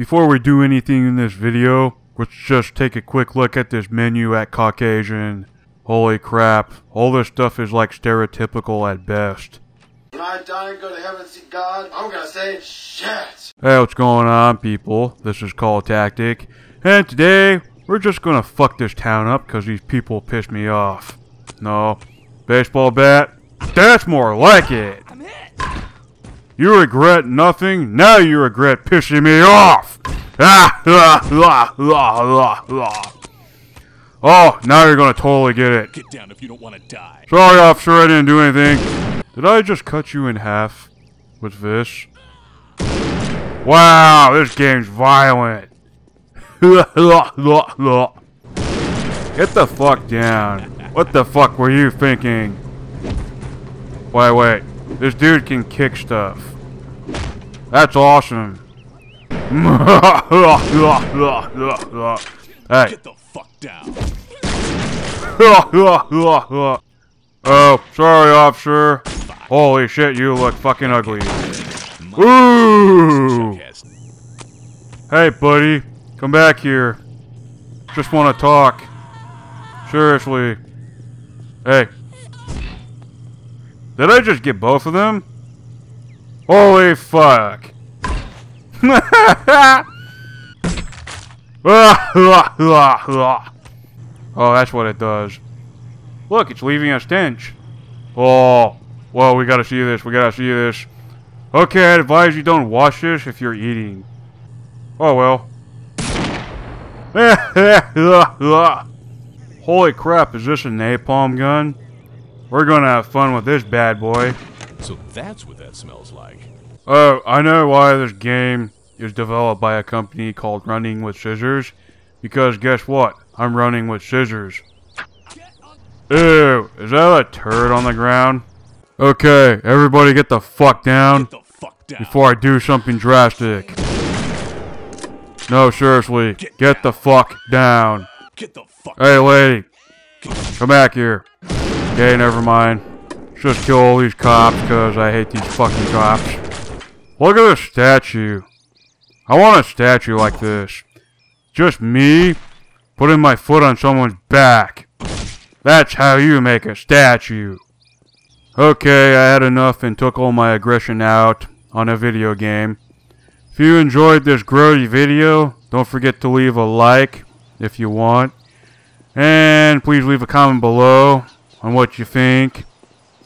Before we do anything in this video, let's just take a quick look at this menu at Caucasian. Holy crap, all this stuff is like stereotypical at best. When I die and go to heaven and see God, I'm gonna say shit. Hey, what's going on, people? This is Coltactic, and today we're just gonna fuck this town up because these people piss me off. No, baseball bat? That's more like it! You regret nothing, now you regret pissing me off! Ah, ah, ah, ah, ah, ah. Oh, now you're gonna totally get it. Get down if you don't want to die. Sorry, officer, I didn't do anything. Did I just cut you in half with this? Wow, this game's violent. Get the fuck down. What the fuck were you thinking? Wait, wait. This dude can kick stuff. That's awesome. hey, Get the fuck down. oh, sorry, officer. Holy shit, you look fucking ugly. Ooh. Hey, buddy. Come back here. Just want to talk. Seriously. Hey. Did I just get both of them? Holy fuck. oh, that's what it does. Look, it's leaving a stench. Oh, well, we gotta see this. We gotta see this. Okay, I advise you don't wash this if you're eating. Oh well. Holy crap, is this a napalm gun? We're gonna have fun with this bad boy. So that's what that smells like. Oh, I know why this game is developed by a company called Running with Scissors. Because guess what? I'm running with scissors. Ew, is that a turd on the ground? Okay, everybody get the fuck down the fuck down. before I do something drastic. No, seriously, get the fuck down. Get the fuck Hey, lady, come back here. Okay, never mind. Just kill all these cops because I hate these fucking cops. Look at this statue. I want a statue like this. Just me putting my foot on someone's back. That's how you make a statue. Okay, I had enough and took all my aggression out on a video game. If you enjoyed this grody video, don't forget to leave a like if you want. And please leave a comment below on what you think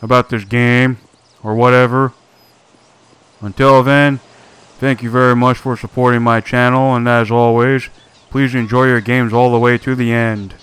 about this game or whatever. Until then, thank you very much for supporting my channel and as always, please enjoy your games all the way to the end.